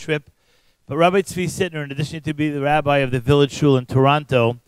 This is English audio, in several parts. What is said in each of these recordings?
trip. But Rabbi Tzvi Sytner, in addition to being the rabbi of the Village Shul in Toronto,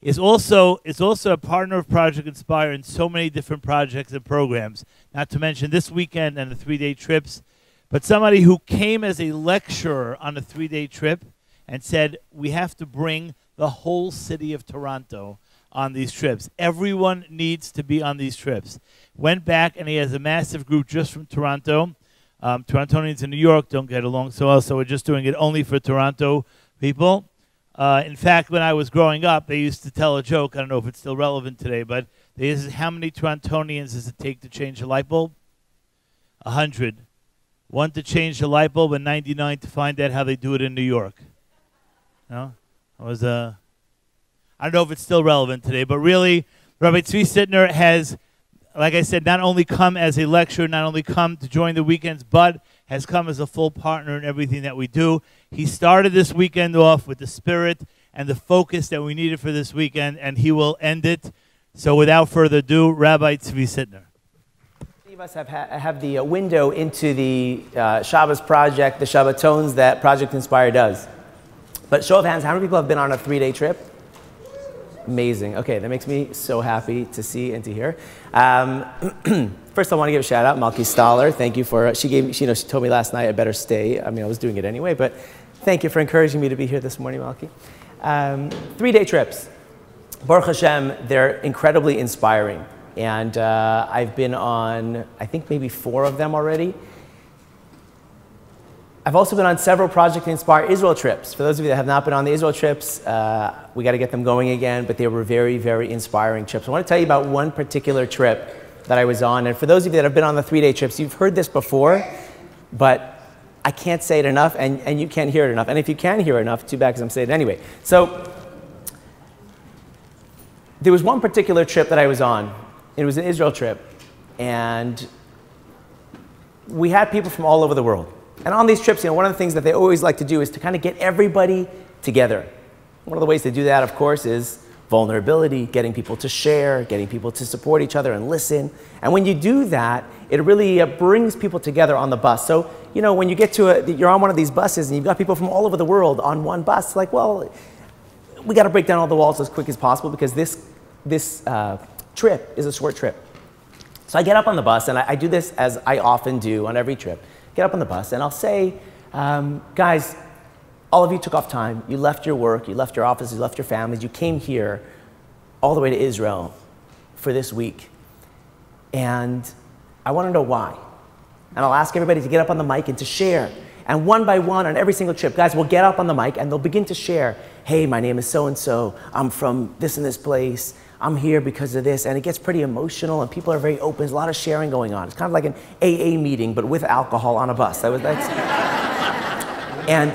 is also is also a partner of Project Inspire in so many different projects and programs. Not to mention this weekend and the three-day trips. But somebody who came as a lecturer on a three-day trip and said we have to bring the whole city of Toronto on these trips. Everyone needs to be on these trips. Went back and he has a massive group just from Toronto. Um, Torontonians in New York don't get along so well, so we're just doing it only for Toronto people. Uh, in fact, when I was growing up, they used to tell a joke. I don't know if it's still relevant today, but they said, "How many Torontonians does it take to change a light bulb?" A hundred. One to change a light bulb, and 99 to find out how they do it in New York. No, I was uh, I don't know if it's still relevant today, but really, Rabbi Tzvi Sytner has, like I said, not only come as a lecturer, not only come to join the weekends, but has come as a full partner in everything that we do. He started this weekend off with the spirit and the focus that we needed for this weekend, and he will end it. So, without further ado, Rabbi Tzvi Sytner. Many of us have, ha- have the uh, window into the uh, Shabbos project, the Shabbatons that Project Inspire does. But show of hands, how many people have been on a three day trip? Amazing. Okay, that makes me so happy to see and to hear. Um, first, I want to give a shout out, Malky Staller. Thank you for, she gave me, she, you know, she told me last night I better stay. I mean, I was doing it anyway, but thank you for encouraging me to be here this morning, Malky. Um, three day trips. Baruch Hashem, they're incredibly inspiring. And uh, I've been on, I think, maybe four of them already. I've also been on several Project Inspire Israel trips. For those of you that have not been on the Israel trips, uh, we got to get them going again, but they were very, very inspiring trips. I want to tell you about one particular trip that I was on. And for those of you that have been on the three day trips, you've heard this before, but I can't say it enough, and, and you can't hear it enough. And if you can hear it enough, too bad because I'm saying it anyway. So, there was one particular trip that I was on. It was an Israel trip, and we had people from all over the world. And on these trips, you know, one of the things that they always like to do is to kind of get everybody together. One of the ways they do that, of course, is vulnerability, getting people to share, getting people to support each other and listen. And when you do that, it really uh, brings people together on the bus. So, you know, when you get to a, you're on one of these buses and you've got people from all over the world on one bus, like, well, we got to break down all the walls as quick as possible because this, this uh, trip is a short trip. So I get up on the bus and I, I do this as I often do on every trip get up on the bus and I'll say, um, guys, all of you took off time. You left your work, you left your offices, you left your families, you came here all the way to Israel for this week. And I want to know why. And I'll ask everybody to get up on the mic and to share. And one by one on every single trip, guys will get up on the mic and they'll begin to share. Hey, my name is so and so. I'm from this and this place. I'm here because of this. And it gets pretty emotional, and people are very open. There's a lot of sharing going on. It's kind of like an AA meeting, but with alcohol on a bus. That was, that's, and,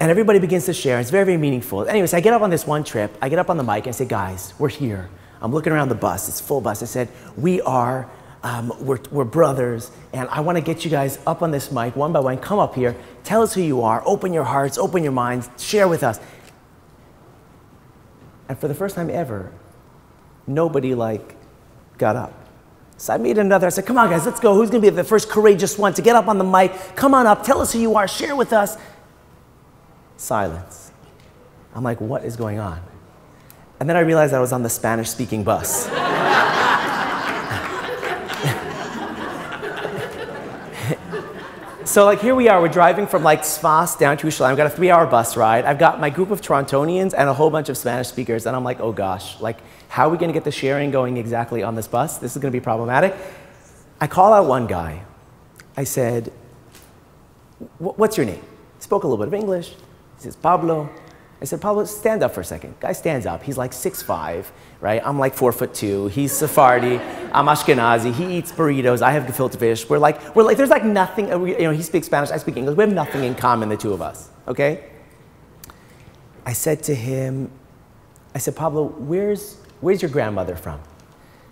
and everybody begins to share. It's very, very meaningful. Anyways, I get up on this one trip. I get up on the mic and I say, guys, we're here. I'm looking around the bus. It's full bus. I said, we are um, we're, we're, brothers, and I want to get you guys up on this mic one by one. Come up here, tell us who you are, open your hearts, open your minds, share with us. And for the first time ever, nobody like got up. So I made another. I said, "Come on, guys, let's go. Who's going to be the first courageous one to get up on the mic? Come on up. Tell us who you are. Share with us." Silence. I'm like, "What is going on?" And then I realized I was on the Spanish-speaking bus. So like here we are, we're driving from like Sfas down to Yerushalayim. I've got a three-hour bus ride. I've got my group of Torontonians and a whole bunch of Spanish speakers, and I'm like, oh gosh, like how are we going to get the sharing going exactly on this bus? This is going to be problematic. I call out one guy. I said, what's your name? He spoke a little bit of English. He says, Pablo. I said, Pablo, stand up for a second. Guy stands up. He's like 6'5", right? I'm like four foot two. He's Sephardi. I'm Ashkenazi. He eats burritos. I have gefilte fish. We're like, we're like, there's like nothing, uh, you know, he speaks Spanish, I speak English. We have nothing in common, the two of us, okay? I said to him, I said, Pablo, where's, where's your grandmother from?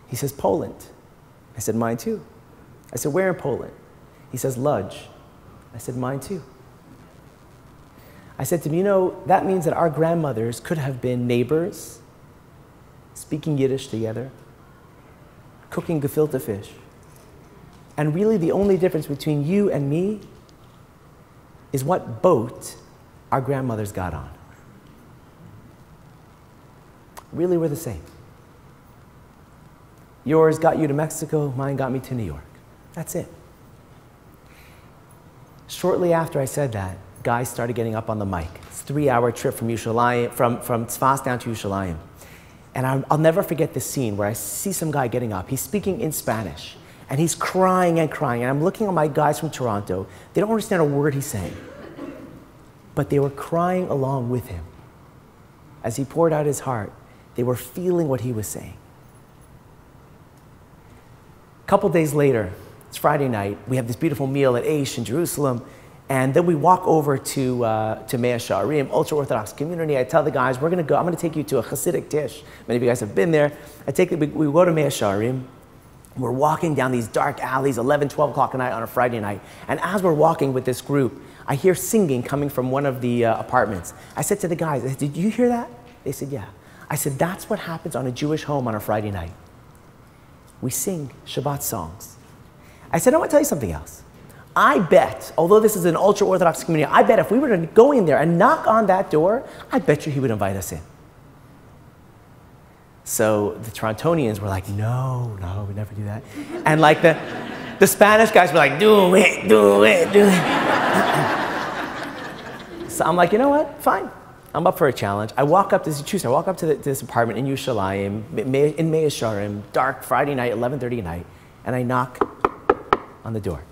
He says, Poland. I said, mine too. I said, where in Poland? He says, Lodz. I said, mine too. I said to him, You know, that means that our grandmothers could have been neighbors, speaking Yiddish together, cooking gefilte fish. And really, the only difference between you and me is what boat our grandmothers got on. Really, we're the same. Yours got you to Mexico, mine got me to New York. That's it. Shortly after I said that, guys started getting up on the mic. It's a three-hour trip from Yerushalayim, from, from Tzfas down to Yerushalayim. And I'll, I'll never forget this scene where I see some guy getting up. He's speaking in Spanish, and he's crying and crying. And I'm looking at my guys from Toronto. They don't understand a word he's saying. But they were crying along with him. As he poured out his heart, they were feeling what he was saying. A couple days later, it's Friday night, we have this beautiful meal at Aish in Jerusalem. And then we walk over to, uh, to Mea Sha'arim, ultra Orthodox community. I tell the guys, we're going to go, I'm going to take you to a Hasidic dish. Many of you guys have been there. I take, we, we go to Mea Sha'arim. We're walking down these dark alleys, 11, 12 o'clock at night on a Friday night. And as we're walking with this group, I hear singing coming from one of the uh, apartments. I said to the guys, Did you hear that? They said, Yeah. I said, That's what happens on a Jewish home on a Friday night. We sing Shabbat songs. I said, I want to tell you something else. I bet, although this is an ultra Orthodox community, I bet if we were to go in there and knock on that door, I bet you he would invite us in. So the Torontonians were like, no, no, we never do that. And like the, the Spanish guys were like, do it, do it, do it. so I'm like, you know what? Fine. I'm up for a challenge. I walk up, this is I walk up to, the, to this apartment in Yerushalayim, in Mea Sha'arim, dark Friday night, 11.30 at night, and I knock on the door.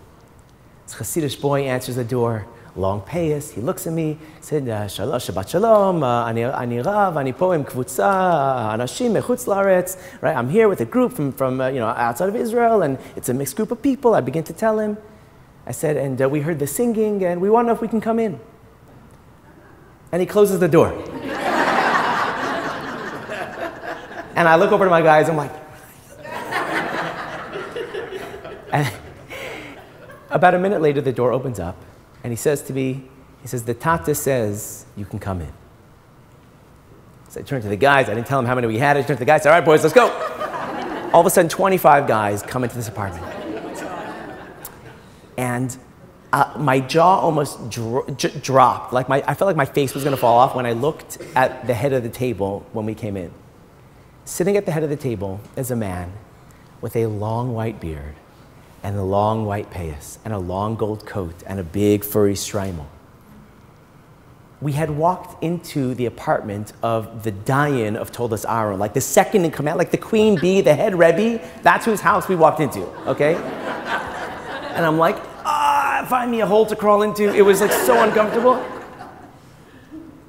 This Hasidic boy answers the door, long payas. He looks at me, said, Shalom, Shabbat Shalom, ani Rav, ani po im kvutza, anashim mechutz laretz. Right, I'm here with a group from, from uh, you know, outside of Israel, and it's a mixed group of people. I begin to tell him. I said, and uh, we heard the singing, and we want to know if we can come in. And he closes the door. and I look over to my guys, I'm like, and, about a minute later, the door opens up, and he says to me, he says, the Tata says you can come in. So I turned to the guys. I didn't tell them how many we had. I turned to the guys. All right, boys, let's go. All of a sudden, 25 guys come into this apartment. And uh, my jaw almost dro- dropped. Like my, I felt like my face was going to fall off when I looked at the head of the table when we came in. Sitting at the head of the table is a man with a long white beard and a long white payas and a long gold coat and a big furry shtreimel. We had walked into the apartment of the Dayan of Toldos Aaron, like the second in command, like the queen bee, the head rebbe. That's whose house we walked into, okay? and I'm like, ah, find me a hole to crawl into. It was like so uncomfortable.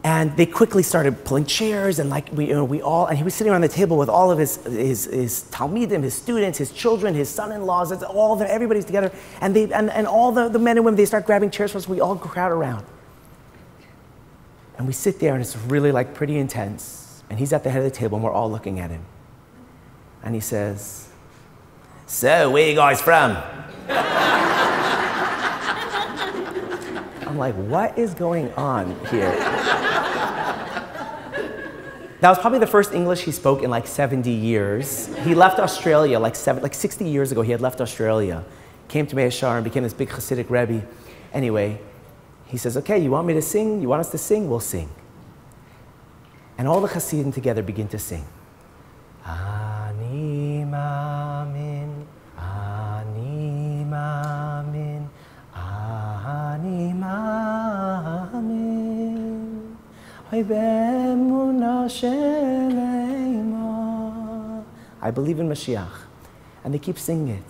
And they quickly started pulling chairs, and like we, you know, we all, and he was sitting around the table with all of his, his, his Talmidim, his students, his children, his son-in-laws, it's all there, everybody's together. And, they, and, and all the, the men and women, they start grabbing chairs for us, we all crowd around. And we sit there, and it's really like pretty intense. And he's at the head of the table, and we're all looking at him. And he says, So, where you guys from? Like, what is going on here? That was probably the first English he spoke in like 70 years. He left Australia like, seven, like 60 years ago. He had left Australia, came to Mea She'arim and became this big Hasidic Rebbe. Anyway, he says, okay, you want me to sing? You want us to sing? We'll sing. And all the Hasidim together begin to sing. Ani I believe in Mashiach. And they keep singing it.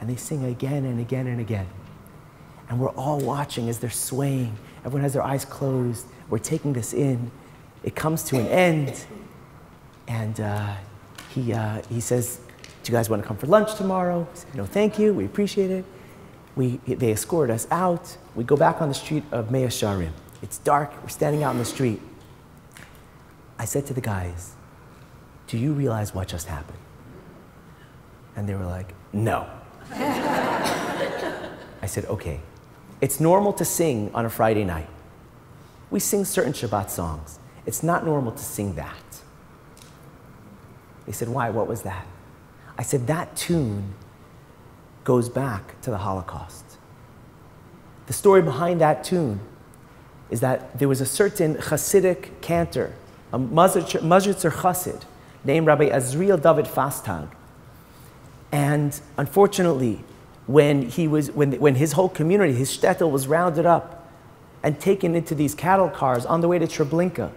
And they sing again and again and again. And we're all watching as they're swaying. Everyone has their eyes closed. We're taking this in. It comes to an end. And uh, he, uh, he says, Do you guys want to come for lunch tomorrow? Said, no, thank you. We appreciate it. We, they escort us out. We go back on the street of Mea She'arim. It's dark. We're standing out in the street. I said to the guys, Do you realize what just happened? And they were like, No. I said, Okay. It's normal to sing on a Friday night. We sing certain Shabbat songs. It's not normal to sing that. They said, Why? What was that? I said, That tune goes back to the Holocaust. The story behind that tune is that there was a certain Hasidic cantor, a Modzitzer Chassid, named Rabbi Azriel David Fastag. And unfortunately, when, he was, when, when his whole community, his shtetl, was rounded up and taken into these cattle cars on the way to Treblinka,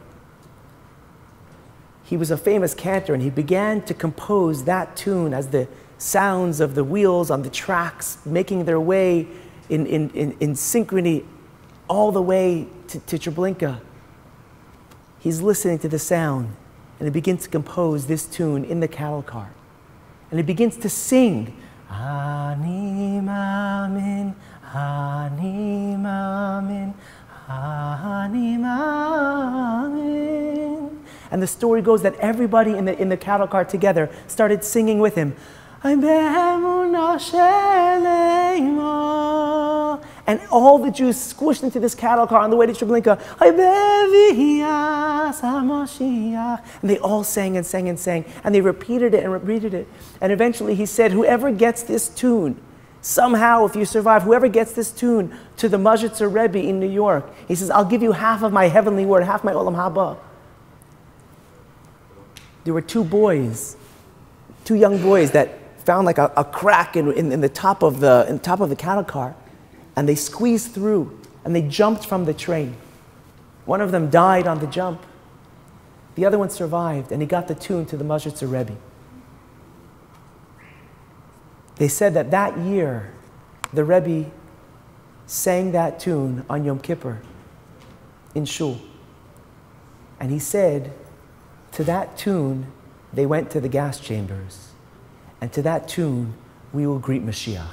he was a famous cantor and he began to compose that tune as the sounds of the wheels on the tracks making their way in, in, in, in synchrony all the way to, to Treblinka. He's listening to the sound and he begins to compose this tune in the cattle car. And he begins to sing. Ani mamin, ani mamin, ani mamin. And the story goes that everybody in the, in the cattle car together started singing with him. And all the Jews squished into this cattle car on the way to Treblinka. And they all sang and sang and sang. And they repeated it and repeated it. And eventually he said, Whoever gets this tune, somehow, if you survive, whoever gets this tune to the Modzitzer Rebbe in New York, he says, I'll give you half of my heavenly word, half my Olam Haba. There were two boys, two young boys that found like a, a crack in, in, in, the top of the, in top of the cattle car and they squeezed through and they jumped from the train. One of them died on the jump. The other one survived and he got the tune to the Modzitzer Rebbe. They said that that year, the Rebbe sang that tune on Yom Kippur in Shul. And he said, to that tune, they went to the gas chambers. And to that tune, we will greet Mashiach.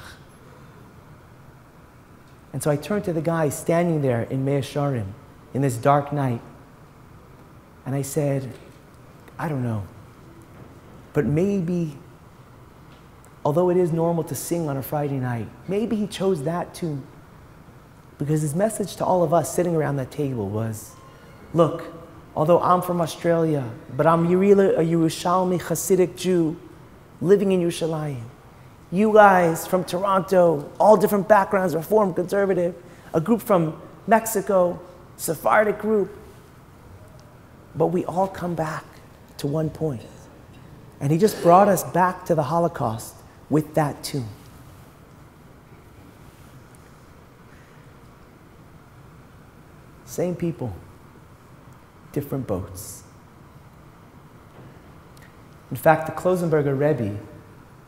And so I turned to the guy standing there in Mea Shearim in this dark night. And I said, I don't know. But maybe, although it is normal to sing on a Friday night, maybe he chose that tune. Because his message to all of us sitting around that table was look, although I'm from Australia, but I'm a Yerushalmi Hasidic Jew living in Yerushalayim you guys from Toronto, all different backgrounds, Reform, Conservative, a group from Mexico, Sephardic group. But we all come back to one point. And he just brought us back to the Holocaust with that tune. Same people, different boats. In fact, the Klausenburger Rebbe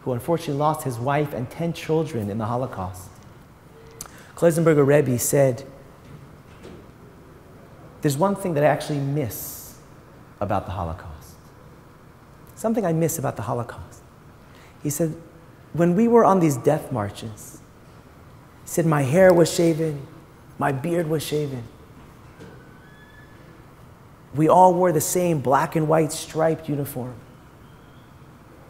who unfortunately lost his wife and 10 children in the Holocaust. Klausenburger Rebbe said, There's one thing that I actually miss about the Holocaust. Something I miss about the Holocaust. He said, When we were on these death marches, he said, My hair was shaven, my beard was shaven. We all wore the same black and white striped uniform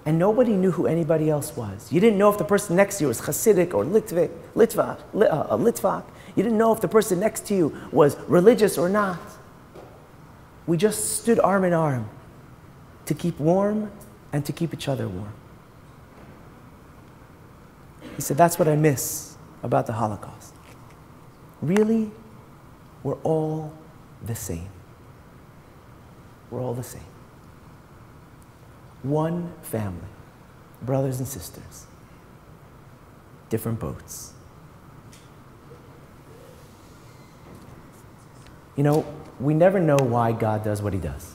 and nobody knew who anybody else was. You didn't know if the person next to you was Hasidic or Litvik, Litva, uh, Litvak. You didn't know if the person next to you was religious or not. We just stood arm in arm to keep warm and to keep each other warm. He said, That's what I miss about the Holocaust. Really, we're all the same. We're all the same one family, brothers and sisters, different boats. You know, we never know why God does what he does.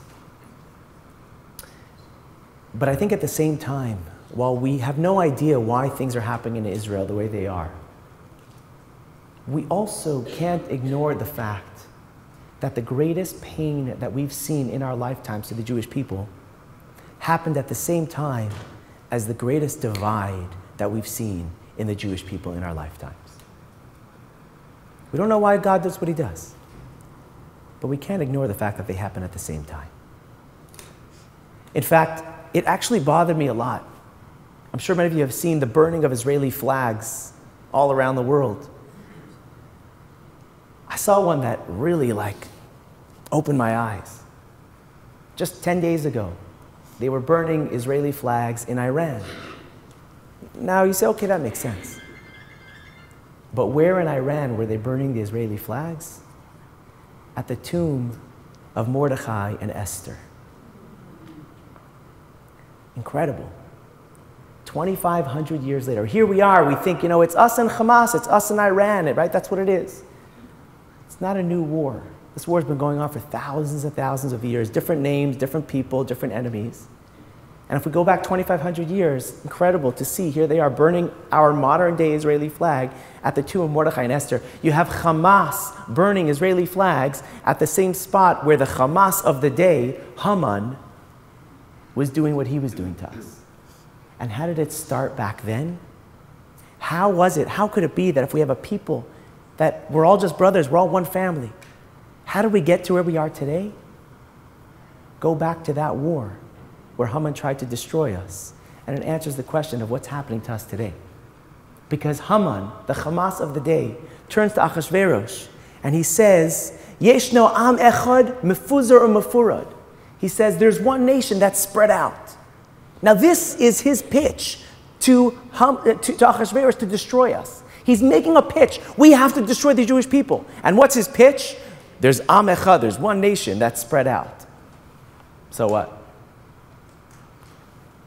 But I think at the same time, while we have no idea why things are happening in Israel the way they are, we also can't ignore the fact that the greatest pain that we've seen in our lifetimes to the Jewish people happened at the same time as the greatest divide that we've seen in the Jewish people in our lifetimes. We don't know why God does what he does, but we can't ignore the fact that they happen at the same time. In fact, it actually bothered me a lot. I'm sure many of you have seen the burning of Israeli flags all around the world. I saw one that really like opened my eyes. Just 10 days ago, they were burning Israeli flags in Iran. Now you say, okay, that makes sense. But where in Iran were they burning the Israeli flags? At the tomb of Mordechai and Esther. Incredible. 2,500 years later, here we are, we think, you know, it's us and Hamas, it's us and Iran, right? That's what it is. It's not a new war. This war's been going on for thousands and thousands of years, different names, different people, different enemies. And if we go back 2,500 years, incredible to see here they are burning our modern day Israeli flag at the tomb of Mordechai and Esther. You have Hamas burning Israeli flags at the same spot where the Hamas of the day, Haman, was doing what he was doing to us. And how did it start back then? How was it? How could it be that if we have a people that we're all just brothers, we're all one family, how did we get to where we are today? Go back to that war where Haman tried to destroy us. And it answers the question of what's happening to us today. Because Haman, the Hamas of the day, turns to Achashverosh and he says, Yeshno am echad or mefurad. He says, there's one nation that's spread out. Now, this is his pitch to, Ham, uh, to, to Achashverosh to destroy us. He's making a pitch. We have to destroy the Jewish people. And what's his pitch? There's Am Echad, there's one nation that's spread out. So what?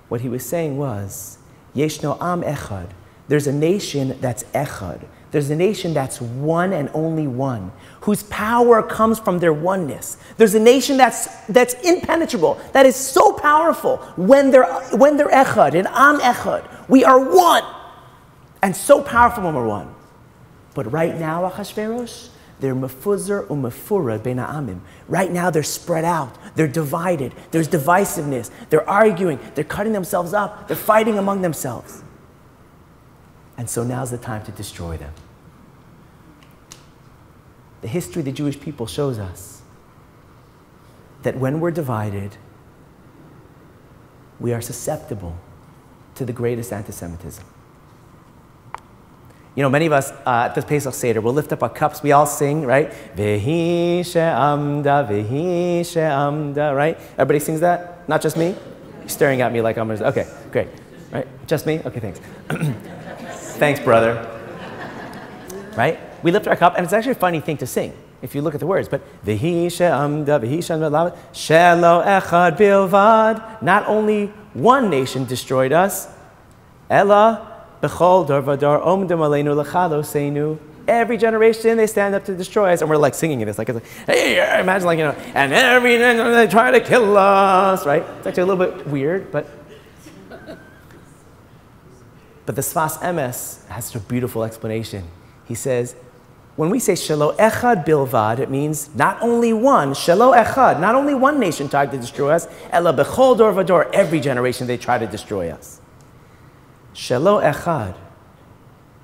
What he was saying was, Yeshno Am Echad. There's a nation that's Echad. There's a nation that's one and only one, whose power comes from their oneness. There's a nation that's, that's impenetrable, that is so powerful when they're, when they're Echad, and Am Echad. We are one, and so powerful when we're one. But right now, Achashverosh, they're mefuzar or mefura ben amim. Right now, they're spread out. They're divided. There's divisiveness. They're arguing. They're cutting themselves up. They're fighting among themselves. And so now's the time to destroy them. The history of the Jewish people shows us that when we're divided, we are susceptible to the greatest anti Semitism. You know, many of us uh, at this Pesach Seder, we'll lift up our cups, we all sing, right? Vehi she'amda, vehi she'amda, right? Everybody sings that? Not just me? You're staring at me like I'm okay, great. Right? Just me? Okay, thanks. thanks, brother. Right? We lift our cup, and it's actually a funny thing to sing if you look at the words. But vehi she'amda, vehi she'amda, shelo echad bilvad. Not only one nation destroyed us, Ella Every generation they stand up to destroy us, and we're like singing it. It's like, it's like hey, imagine like you know, and every they try to kill us, right? It's actually a little bit weird, but but the Sfas Emes has such a beautiful explanation. He says, when we say Shelo Echad Bilvad, it means not only one, Shelo Echad, not only one nation tried to destroy us, Ella Bechol Dor Vador, every generation they try to destroy us. Shelo Echad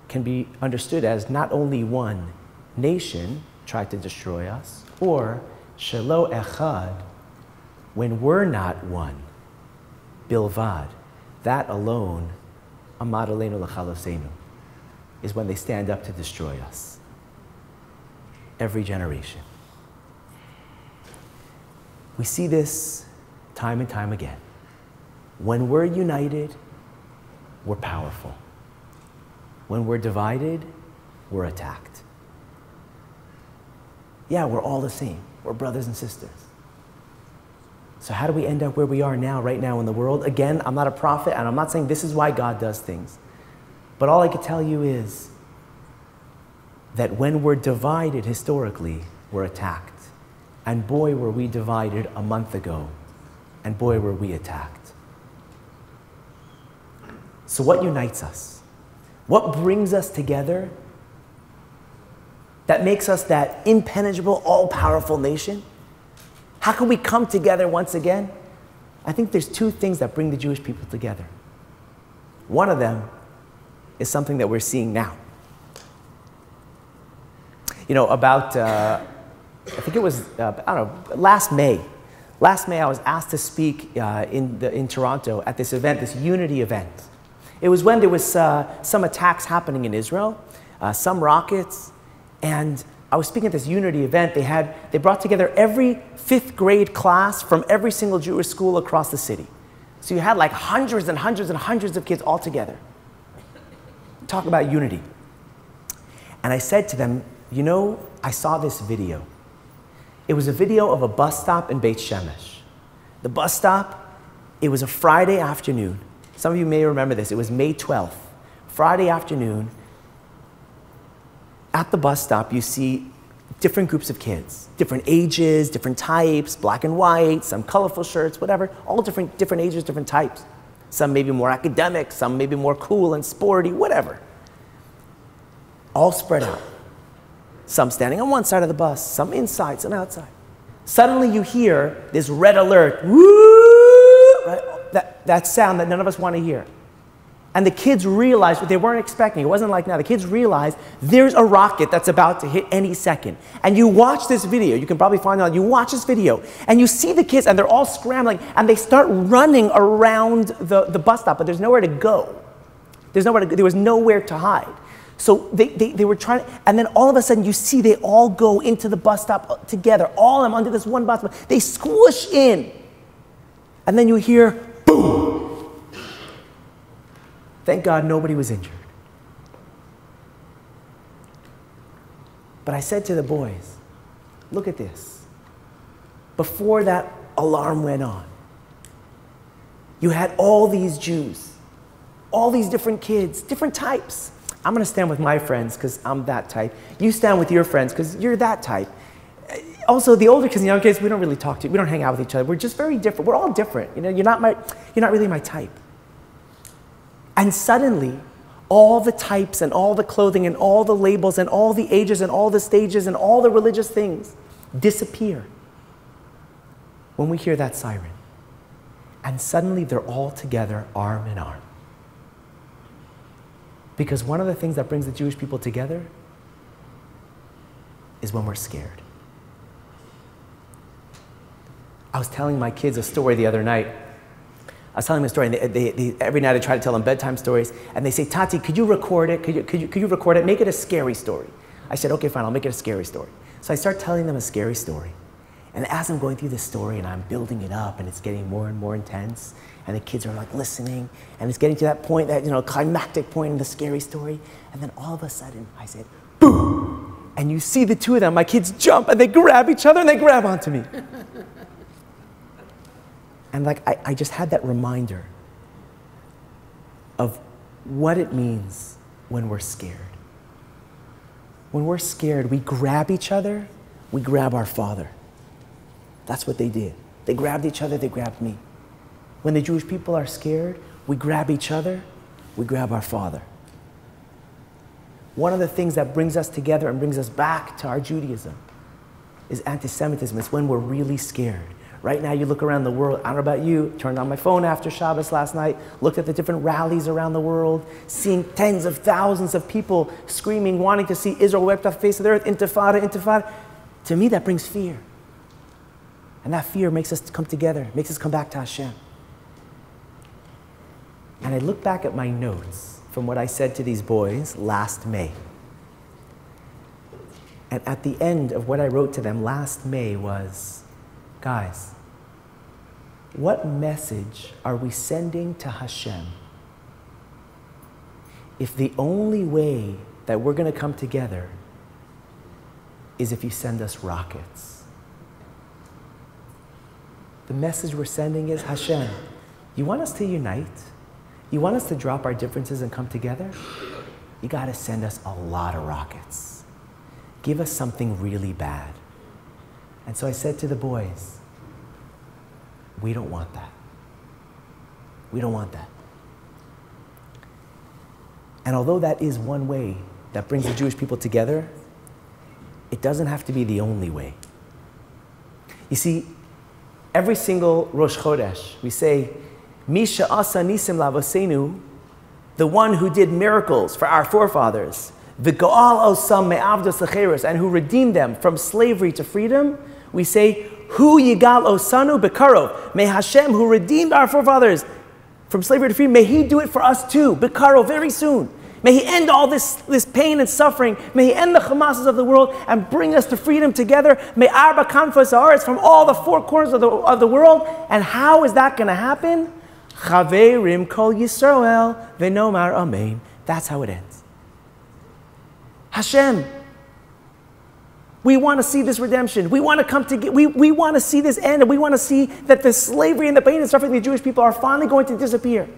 can be understood as not only one nation tried to destroy us, or Shelo Echad, when we're not one, Bilvad, that alone, Amad Aleinu Lachalosenu, is when they stand up to destroy us. Every generation. We see this time and time again. When we're united, we're powerful. When we're divided, we're attacked. Yeah, we're all the same. We're brothers and sisters. So, how do we end up where we are now, right now in the world? Again, I'm not a prophet, and I'm not saying this is why God does things. But all I can tell you is that when we're divided historically, we're attacked. And boy, were we divided a month ago, and boy, were we attacked. So, what unites us? What brings us together that makes us that impenetrable, all powerful nation? How can we come together once again? I think there's two things that bring the Jewish people together. One of them is something that we're seeing now. You know, about, uh, I think it was, uh, I don't know, last May. Last May, I was asked to speak uh, in, the, in Toronto at this event, this unity event. It was when there was uh, some attacks happening in Israel, uh, some rockets, and I was speaking at this unity event. They had they brought together every fifth grade class from every single Jewish school across the city. So you had like hundreds and hundreds and hundreds of kids all together. talk about unity. And I said to them, you know, I saw this video. It was a video of a bus stop in Beit Shemesh. The bus stop, it was a Friday afternoon. Some of you may remember this. It was May 12th, Friday afternoon. At the bus stop, you see different groups of kids, different ages, different types, black and white, some colorful shirts, whatever, all different, different ages, different types. Some maybe more academic, some maybe more cool and sporty, whatever. All spread out. Some standing on one side of the bus, some inside, some outside. Suddenly you hear this red alert, woo? That, that sound that none of us want to hear. And the kids realized what they weren't expecting. It wasn't like now. The kids realized there's a rocket that's about to hit any second. And you watch this video. You can probably find out. You watch this video, and you see the kids, and they're all scrambling, and they start running around the, the bus stop, but there's nowhere to go. There's nowhere to, there was nowhere to hide. So they, they, they were trying, and then all of a sudden you see they all go into the bus stop uh, together, all of them under this one bus stop. They squish in. And then you hear boom Thank God nobody was injured. But I said to the boys, look at this. Before that alarm went on, you had all these Jews, all these different kids, different types. I'm going to stand with my friends because I'm that type. You stand with your friends because you're that type. Also, the older kids and young kids, we don't really talk to, we don't hang out with each other. We're just very different. We're all different. You know, you're not, my, you're not really my type. And suddenly, all the types and all the clothing and all the labels and all the ages and all the stages and all the religious things disappear when we hear that siren. And suddenly they're all together, arm in arm. Because one of the things that brings the Jewish people together is when we're scared. I was telling my kids a story the other night I was telling them a story, and they, they, they, every night I try to tell them bedtime stories, and they say, Tati, could you record it? Could you, could, you, could you record it? Make it a scary story. I said, okay, fine, I'll make it a scary story. So I start telling them a scary story. And as I'm going through this story and I'm building it up and it's getting more and more intense, and the kids are like listening, and it's getting to that point, that you know, climactic point in the scary story, and then all of a sudden I said, boom! And you see the two of them, my kids jump and they grab each other and they grab onto me. And like I, I just had that reminder of what it means when we're scared. When we're scared, we grab each other, we grab our Father. That's what they did. They grabbed each other, they grabbed me. When the Jewish people are scared, we grab each other, we grab our Father. One of the things that brings us together and brings us back to our Judaism is anti Semitism. It's when we're really scared. Right now, you look around the world. I don't know about you. Turned on my phone after Shabbos last night, looked at the different rallies around the world, seeing tens of thousands of people screaming, wanting to see Israel wiped off the face of the earth, intifada, intifada. To me, that brings fear. And that fear makes us come together, makes us come back to Hashem. And I look back at my notes from what I said to these boys last May. And at the end of what I wrote to them last May was, Guys, what message are we sending to Hashem if the only way that we're going to come together is if you send us rockets? The message we're sending is Hashem, you want us to unite? You want us to drop our differences and come together? You got to send us a lot of rockets. Give us something really bad. And so I said to the boys, we don't want that. We don't want that. And although that is one way that brings the Jewish people together, it doesn't have to be the only way. You see, every single Rosh Chodesh, we say, Misha asa nisim lavosenu, the one who did miracles for our forefathers, the Goal osam me'avdos and who redeemed them from slavery to freedom, we say, Hu yigal osanu bekarov. May Hashem, who redeemed our forefathers from slavery to freedom, may He do it for us too, bekarov, very soon. May He end all this, this pain and suffering. May He end the Hamas's of the world and bring us to freedom together. May Arba Kanfas ours from all the four corners of the, of the world. And how is that going to happen? Chaverim kol Yisrael venomar amen. That's how it ends. Hashem, we want to see this redemption. We want to come to we, we want to see this end, and we want to see that the slavery and the pain and suffering of the Jewish people are finally going to disappear.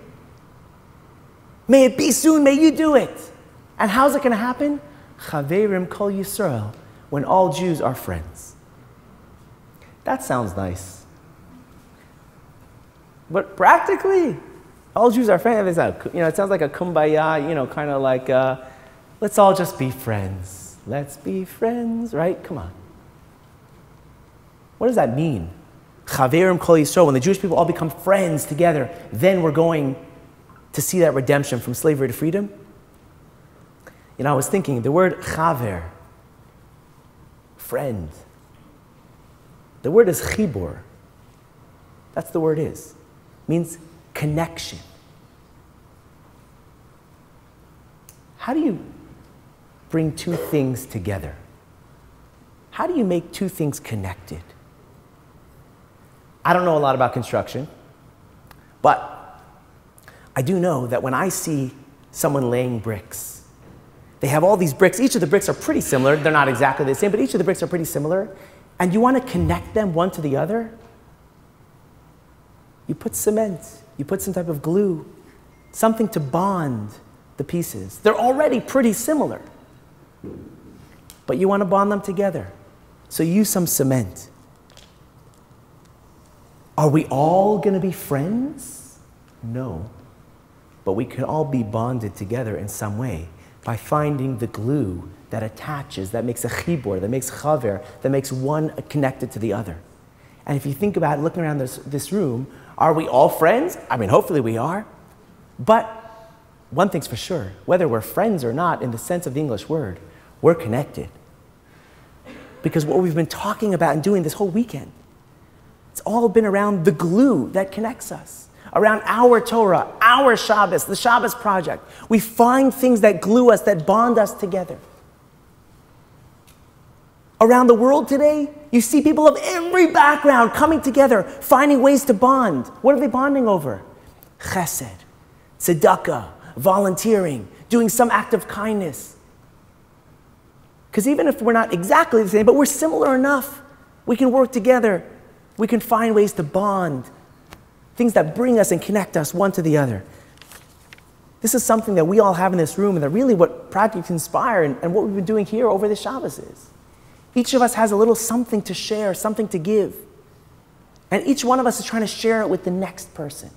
May it be soon, may you do it. And how's it going to happen? Chaverim kol Yisrael, when all Jews are friends. That sounds nice. But practically, all Jews are friends. You know, it sounds like a kumbaya, you know, kind of like, uh, let's all just be friends. Let's be friends, right? Come on. What does that mean? Chaverim kol Yisrael, when the Jewish people all become friends together, then we're going to see that redemption from slavery to freedom. You know, I was thinking the word chaver, friend, the word is chibur. That's the word is. It means connection. How do you bring two things together? How do you make two things connected? I don't know a lot about construction, but I do know that when I see someone laying bricks, they have all these bricks. Each of the bricks are pretty similar. They're not exactly the same, but each of the bricks are pretty similar. And you want to connect them one to the other? You put cement, you put some type of glue, something to bond the pieces. They're already pretty similar. But you want to bond them together. So use some cement. Are we all going to be friends? No. But we can all be bonded together in some way by finding the glue that attaches, that makes a chibur, that makes chaver, that makes one connected to the other. And if you think about it, looking around this, this room, are we all friends? I mean, hopefully we are. But one thing's for sure whether we're friends or not, in the sense of the English word, we're connected. Because what we've been talking about and doing this whole weekend, it's all been around the glue that connects us around our Torah, our Shabbos, the Shabbos project. We find things that glue us, that bond us together. Around the world today, you see people of every background coming together, finding ways to bond. What are they bonding over? Chesed, tzedakah, volunteering, doing some act of kindness. Because even if we're not exactly the same, but we're similar enough, we can work together. We can find ways to bond, things that bring us and connect us one to the other. This is something that we all have in this room, and that really what Project Inspire and, and what we've been doing here over the Shabbos is. Each of us has a little something to share, something to give. And each one of us is trying to share it with the next person.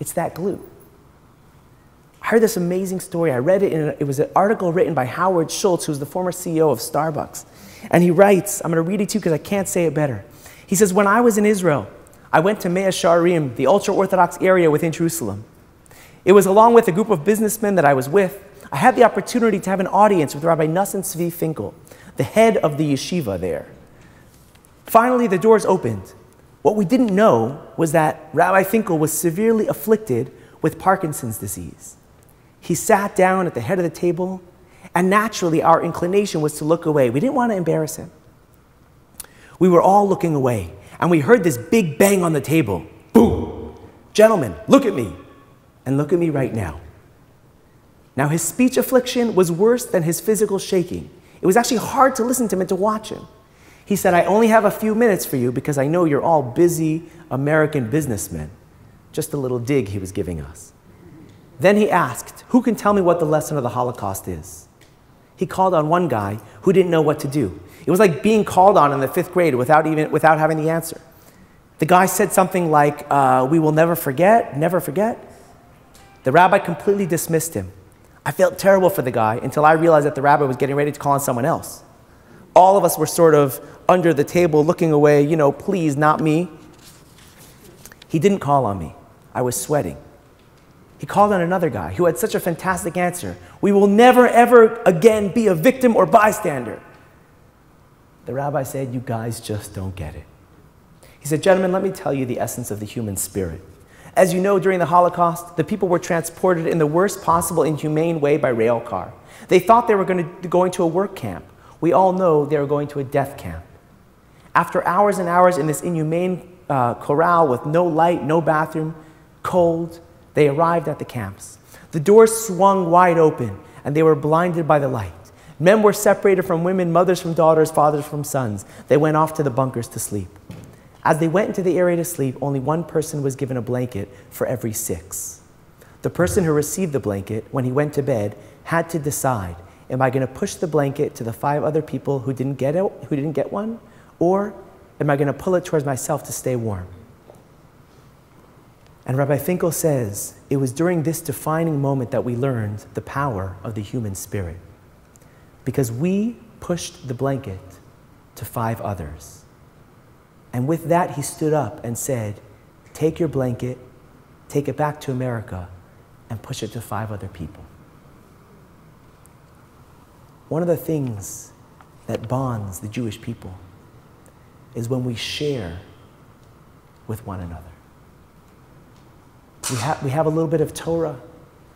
It's that glue. I heard this amazing story. I read it it was an article written by Howard Schultz, who's the former CEO of Starbucks. And he writes, I'm going to read it to you because I can't say it better. He says, When I was in Israel, I went to Mea Shearim, the ultra Orthodox area within Jerusalem. It was along with a group of businessmen that I was with. I had the opportunity to have an audience with Rabbi Nosson Tzvi Finkel, the head of the yeshiva there. Finally, the doors opened. What we didn't know was that Rabbi Finkel was severely afflicted with Parkinson's disease. He sat down at the head of the table, and naturally, our inclination was to look away. We didn't want to embarrass him. We were all looking away and we heard this big bang on the table. Boom! Gentlemen, look at me. And look at me right now. Now, his speech affliction was worse than his physical shaking. It was actually hard to listen to him and to watch him. He said, I only have a few minutes for you because I know you're all busy American businessmen. Just a little dig he was giving us. Then he asked, Who can tell me what the lesson of the Holocaust is? He called on one guy who didn't know what to do. It was like being called on in the fifth grade without, even, without having the answer. The guy said something like, uh, We will never forget, never forget. The rabbi completely dismissed him. I felt terrible for the guy until I realized that the rabbi was getting ready to call on someone else. All of us were sort of under the table looking away, you know, please, not me. He didn't call on me. I was sweating. He called on another guy who had such a fantastic answer. We will never, ever again be a victim or bystander. The rabbi said, You guys just don't get it. He said, Gentlemen, let me tell you the essence of the human spirit. As you know, during the Holocaust, the people were transported in the worst possible inhumane way by rail car. They thought they were going to go into a work camp. We all know they were going to a death camp. After hours and hours in this inhumane uh, corral with no light, no bathroom, cold, they arrived at the camps. The doors swung wide open, and they were blinded by the light. Men were separated from women, mothers from daughters, fathers from sons. They went off to the bunkers to sleep. As they went into the area to sleep, only one person was given a blanket for every six. The person who received the blanket, when he went to bed, had to decide Am I going to push the blanket to the five other people who didn't get, it, who didn't get one? Or am I going to pull it towards myself to stay warm? And Rabbi Finkel says it was during this defining moment that we learned the power of the human spirit. Because we pushed the blanket to five others. And with that, he stood up and said, Take your blanket, take it back to America, and push it to five other people. One of the things that bonds the Jewish people is when we share with one another. We, ha- we have a little bit of Torah.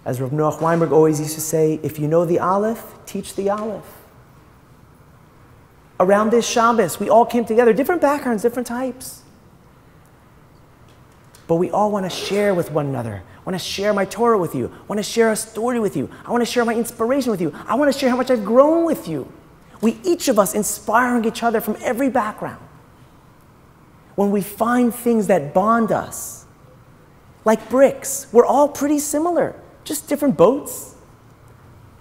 As Rav Noach Weinberg always used to say, if you know the Aleph, teach the Aleph. Around this Shabbos, we all came together, different backgrounds, different types. But we all want to share with one another want to share my Torah with you. I want to share a story with you. I want to share my inspiration with you. I want to share how much I've grown with you. We, each of us, inspiring each other from every background. When we find things that bond us, like bricks, we're all pretty similar, just different boats.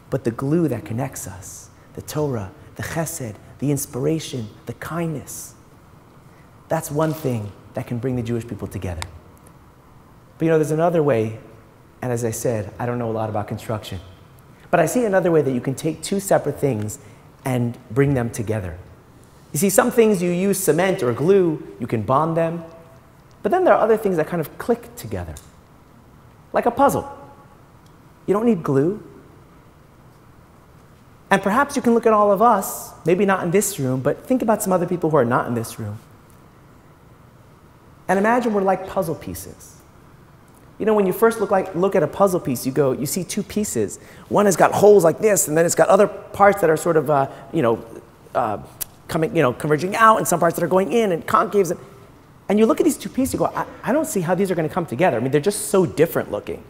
But the glue that connects us, the Torah, the chesed, the inspiration, the kindness, that's one thing that can bring the Jewish people together. But you know, there's another way, and as I said, I don't know a lot about construction. But I see another way that you can take two separate things and bring them together. You see, some things you use cement or glue, you can bond them. But then there are other things that kind of click together, like a puzzle. You don't need glue. And perhaps you can look at all of us, maybe not in this room, but think about some other people who are not in this room. And imagine we're like puzzle pieces. You know, when you first look, like, look at a puzzle piece, you go, you see two pieces. One has got holes like this, and then it's got other parts that are sort of, uh, you know, uh, coming, you know, converging out, and some parts that are going in, and concaves. And, and you look at these two pieces, you go, I, I don't see how these are going to come together. I mean, they're just so different looking.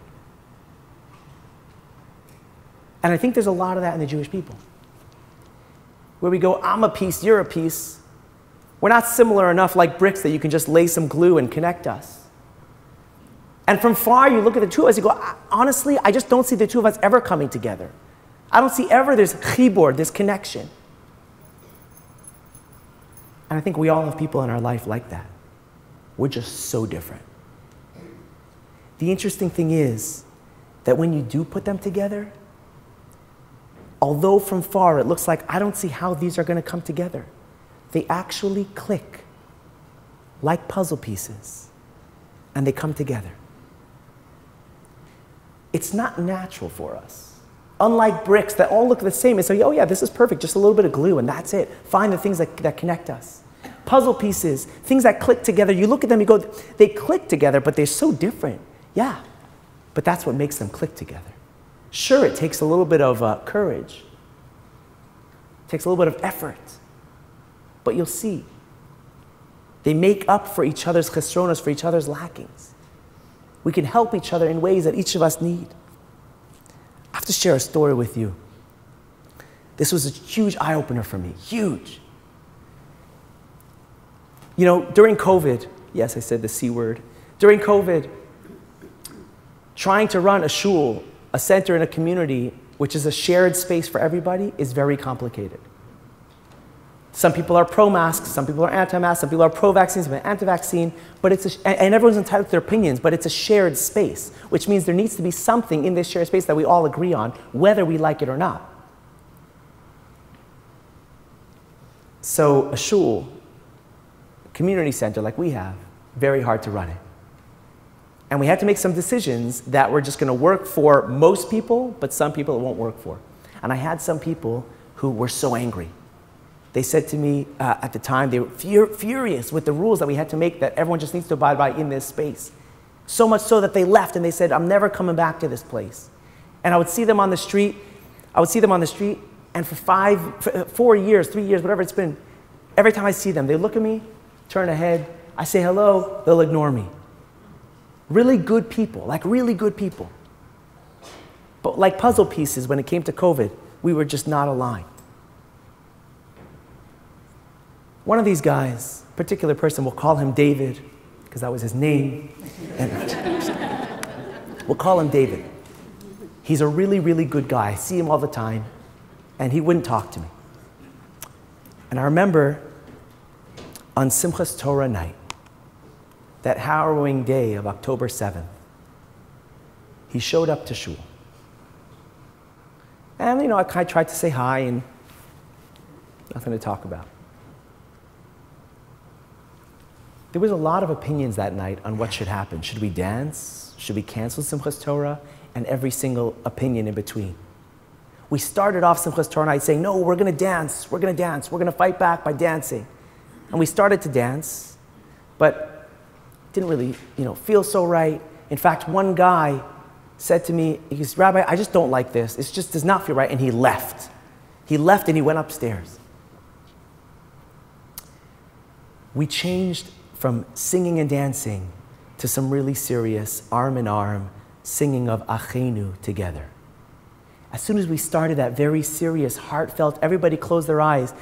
And I think there's a lot of that in the Jewish people. Where we go, I'm a piece, you're a piece. We're not similar enough like bricks that you can just lay some glue and connect us. And from far, you look at the two of us, you go, honestly, I just don't see the two of us ever coming together. I don't see ever this chibur, this connection. And I think we all have people in our life like that. We're just so different. The interesting thing is that when you do put them together, although from far it looks like I don't see how these are going to come together, they actually click like puzzle pieces and they come together. It's not natural for us. Unlike bricks that all look the same and say, oh yeah, this is perfect, just a little bit of glue and that's it. Find the things that, that connect us. Puzzle pieces, things that click together, you look at them, you go, they click together, but they're so different. Yeah, but that's what makes them click together. Sure, it takes a little bit of uh, courage, it takes a little bit of effort, but you'll see. They make up for each other's chesronos, for each other's lackings. We can help each other in ways that each of us need. I have to share a story with you. This was a huge eye opener for me, huge. You know, during COVID, yes, I said the C word. During COVID, trying to run a shul, a center in a community, which is a shared space for everybody, is very complicated. Some people are pro mask, some people are anti mask, some people are pro vaccine, some are anti vaccine, but it's and everyone's entitled to their opinions, but it's a shared space, which means there needs to be something in this shared space that we all agree on, whether we like it or not. So, a shul, community center like we have, very hard to run it. And we had to make some decisions that were just going to work for most people, but some people it won't work for. And I had some people who were so angry they said to me uh, at the time, they were fur- furious with the rules that we had to make that everyone just needs to abide by in this space. So much so that they left and they said, I'm never coming back to this place. And I would see them on the street. I would see them on the street, and for five, uh, four years, three years, whatever it's been, every time I see them, they look at me, turn ahead, I say hello, they'll ignore me. Really good people, like really good people. But like puzzle pieces, when it came to COVID, we were just not aligned. One of these guys, particular person, we'll call him David, because that was his name. We'll call him David. He's a really, really good guy. I see him all the time, and he wouldn't talk to me. And I remember on Simchas Torah night, that harrowing day of October 7th, he showed up to shul. And, you know, I kind of tried to say hi and nothing to talk about. There was a lot of opinions that night on what should happen. Should we dance? Should we cancel Simchas Torah? And every single opinion in between. We started off Simchas Torah night saying, no, we're going to dance. We're going to dance. We're going to fight back by dancing. And we started to dance, but didn't really, you know, feel so right. In fact, one guy said to me, he goes, Rabbi, I just don't like this. It just does not feel right. And he left. He left and he went upstairs. We changed from singing and dancing to some really serious arm in arm singing of Achenu together. As soon as we started that very serious, heartfelt, everybody closed their eyes.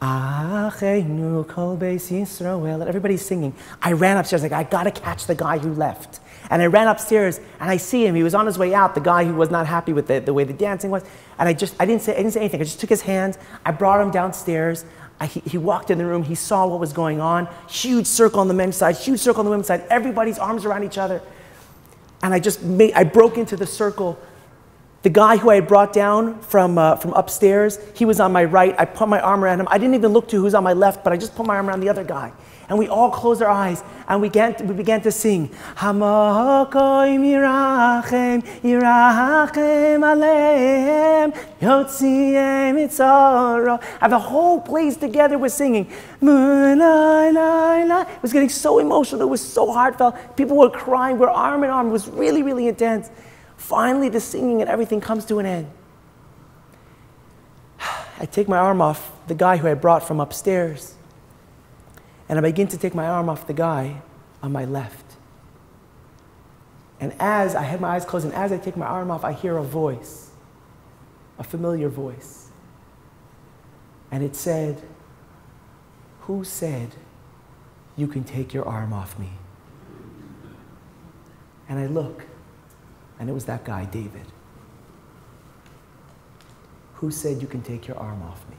Achenu kol beis Yisrael. Everybody's singing. I ran upstairs like I gotta catch the guy who left. And I ran upstairs and I see him. He was on his way out. The guy who was not happy with the, the way the dancing was. And I just I didn't say I didn't say anything. I just took his hands. I brought him downstairs. I, he, he, walked in the room, he saw what was going on. Huge circle on the men's side, huge circle on the women's side, everybody's arms around each other. And I just made, I broke into the circle. The guy who I had brought down from, uh, from upstairs, he was on my right. I put my arm around him. I didn't even look to who's on my left, but I just put my arm around the other guy and we all closed our eyes and we began to, we began to sing and the whole place together was singing It was getting so emotional, it was so heartfelt. People were crying, we're arm in arm, it was really, really intense. Finally, the singing and everything comes to an end. I take my arm off the guy who I brought from upstairs. And I begin to take my arm off the guy on my left. And as I had my eyes closed, and as I take my arm off, I hear a voice, a familiar voice. And it said, Who said you can take your arm off me? And I look, and it was that guy, David. Who said you can take your arm off me?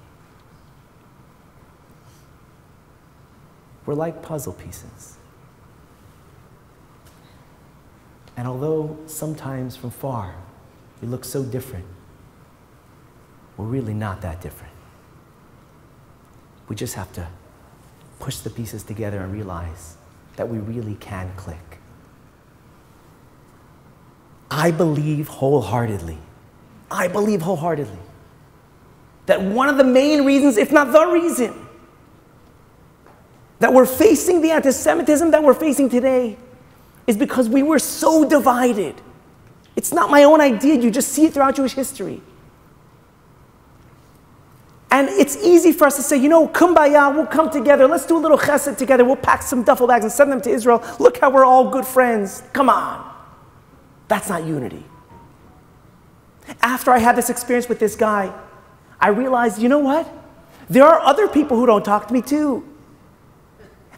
We're like puzzle pieces. And although sometimes from far we look so different, we're really not that different. We just have to push the pieces together and realize that we really can click. I believe wholeheartedly, I believe wholeheartedly that one of the main reasons, if not the reason, that we're facing the anti Semitism that we're facing today is because we were so divided. It's not my own idea, you just see it throughout Jewish history. And it's easy for us to say, you know, kumbaya, we'll come together, let's do a little chesed together, we'll pack some duffel bags and send them to Israel. Look how we're all good friends. Come on. That's not unity. After I had this experience with this guy, I realized, you know what? There are other people who don't talk to me too.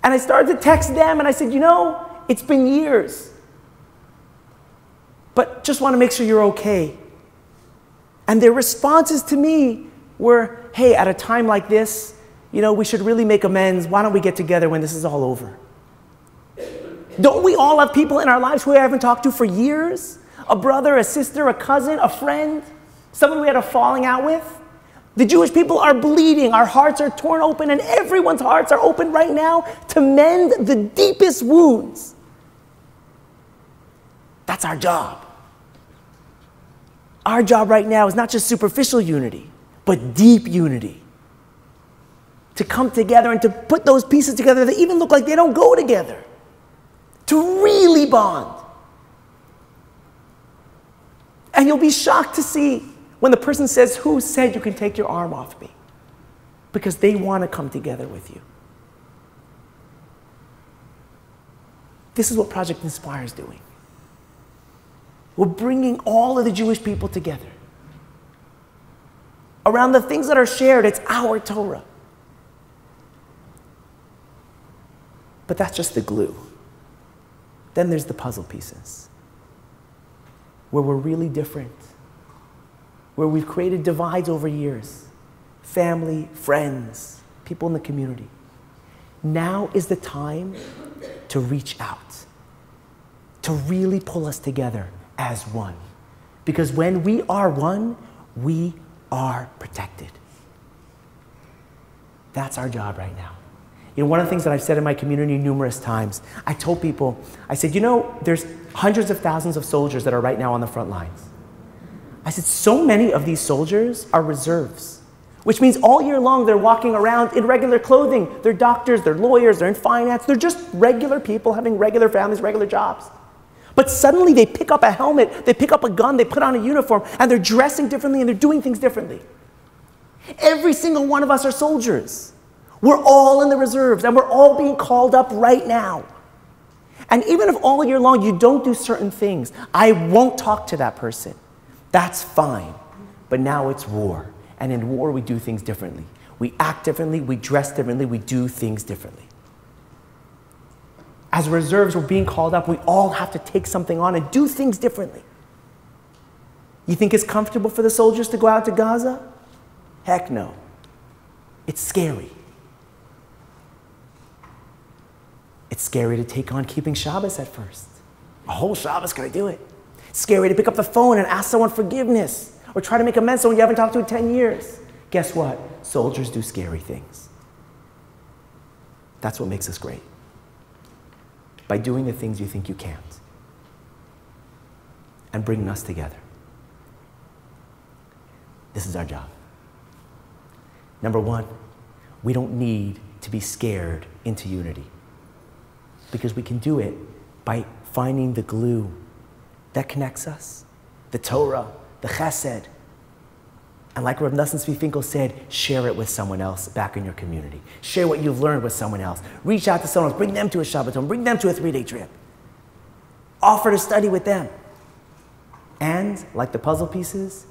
And I started to text them and I said, you know, it's been years. But just want to make sure you're okay. And their responses to me were, hey, at a time like this, you know, we should really make amends. Why don't we get together when this is all over? Don't we all have people in our lives who we haven't talked to for years? A brother, a sister, a cousin, a friend, someone we had a falling out with? The Jewish people are bleeding. Our hearts are torn open, and everyone's hearts are open right now to mend the deepest wounds. That's our job. Our job right now is not just superficial unity, but deep unity. To come together and to put those pieces together that even look like they don't go together. To really bond. And you'll be shocked to see when the person says, Who said you can take your arm off me? Because they want to come together with you. This is what Project Inspire is doing. We're bringing all of the Jewish people together. Around the things that are shared, it's our Torah. But that's just the glue. Then there's the puzzle pieces, where we're really different, where we've created divides over years family, friends, people in the community. Now is the time to reach out, to really pull us together as one. Because when we are one, we are protected. That's our job right now. You know, one of the things that I've said in my community numerous times, I told people, I said, you know, there's hundreds of thousands of soldiers that are right now on the front lines. I said, so many of these soldiers are reserves, which means all year long they're walking around in regular clothing. They're doctors, they're lawyers, they're in finance, they're just regular people having regular families, regular jobs. But suddenly they pick up a helmet, they pick up a gun, they put on a uniform, and they're dressing differently and they're doing things differently. Every single one of us are soldiers. We're all in the reserves and we're all being called up right now. And even if all year long you don't do certain things, I won't talk to that person. That's fine. But now it's war. And in war, we do things differently. We act differently, we dress differently, we do things differently. As reserves, we're being called up. We all have to take something on and do things differently. You think it's comfortable for the soldiers to go out to Gaza? Heck no. It's scary. It's scary to take on keeping Shabbos at first. A whole Shabbos, can I do it? It's scary to pick up the phone and ask someone forgiveness or try to make amends to someone you haven't talked to in 10 years. Guess what? Soldiers do scary things. That's what makes us great. By doing the things you think you can't and bringing us together. This is our job. Number one, we don't need to be scared into unity because we can do it by finding the glue that connects us the Torah, the Chesed. And like Rav Nosson Tzvi Finkel said, share it with someone else back in your community. Share what you've learned with someone else. Reach out to someone else. Bring them to a Shabbaton. Bring them to a three day trip. Offer to study with them. And like the puzzle pieces,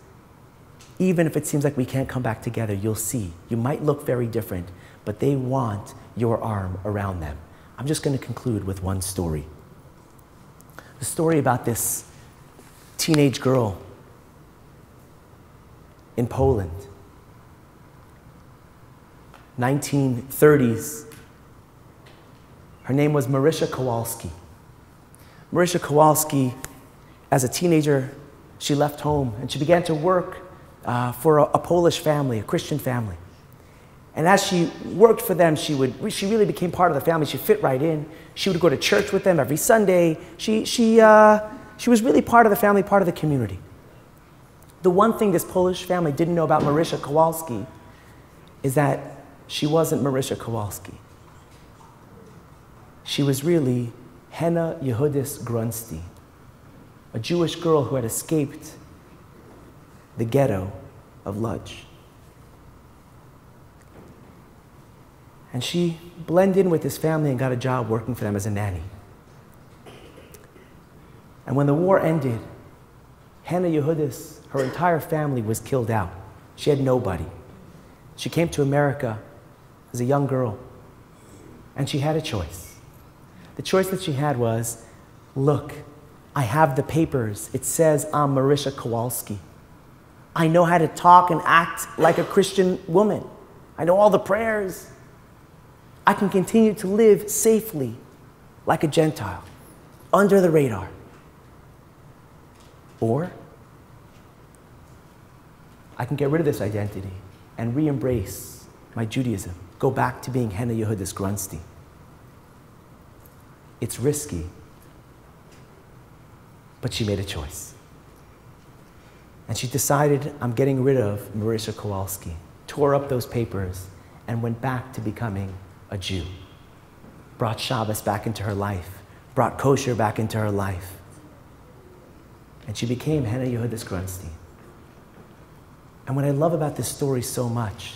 even if it seems like we can't come back together, you'll see. You might look very different, but they want your arm around them. I'm just going to conclude with one story. The story about this teenage girl in Poland. 1930s. Her name was Marysia Kowalski. Marysia Kowalski, as a teenager, she left home and she began to work uh, for a, a Polish family, a Christian family. And as she worked for them, she, would, she really became part of the family. She fit right in. She would go to church with them every Sunday. She, she, uh, she was really part of the family, part of the community. The one thing this Polish family didn't know about Marysia Kowalski is that she wasn't Marysia Kowalski. She was really Hena Yehudis Grunstein, a Jewish girl who had escaped the ghetto of Lodz. And she blended in with this family and got a job working for them as a nanny. And when the war ended, Hannah Yehudis, her entire family was killed out. She had nobody. She came to America as a young girl, and she had a choice. The choice that she had was look, I have the papers. It says I'm Marysia Kowalski. I know how to talk and act like a Christian woman. I know all the prayers. I can continue to live safely like a Gentile, under the radar. Or I can get rid of this identity and re embrace my Judaism, go back to being Hena Yehudis Grunstein. It's risky, but she made a choice. And she decided, I'm getting rid of Marysia Kowalski, tore up those papers, and went back to becoming a Jew. Brought Shabbos back into her life, brought kosher back into her life. And she became Hannah Yehudis Grunstein. And what I love about this story so much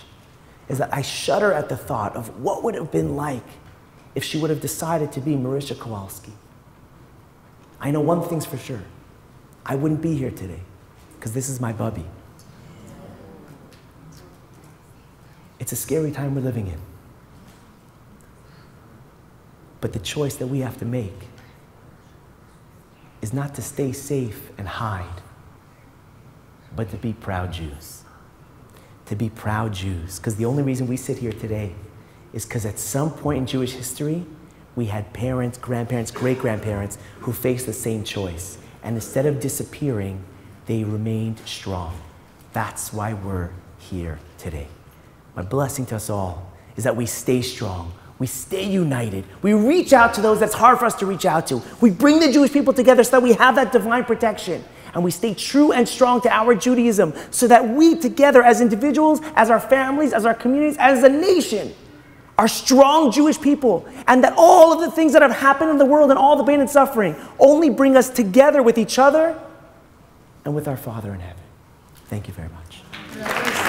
is that I shudder at the thought of what would have been like if she would have decided to be Marysia Kowalski. I know one thing's for sure. I wouldn't be here today because this is my bubby. It's a scary time we're living in. But the choice that we have to make is not to stay safe and hide, but to be proud Jews. To be proud Jews. Because the only reason we sit here today is because at some point in Jewish history, we had parents, grandparents, great grandparents who faced the same choice. And instead of disappearing, they remained strong. That's why we're here today. My blessing to us all is that we stay strong. We stay united. We reach out to those that's hard for us to reach out to. We bring the Jewish people together so that we have that divine protection. And we stay true and strong to our Judaism so that we together as individuals, as our families, as our communities, as a nation, are strong Jewish people. And that all of the things that have happened in the world and all the pain and suffering only bring us together with each other and with our Father in heaven. Thank you very much.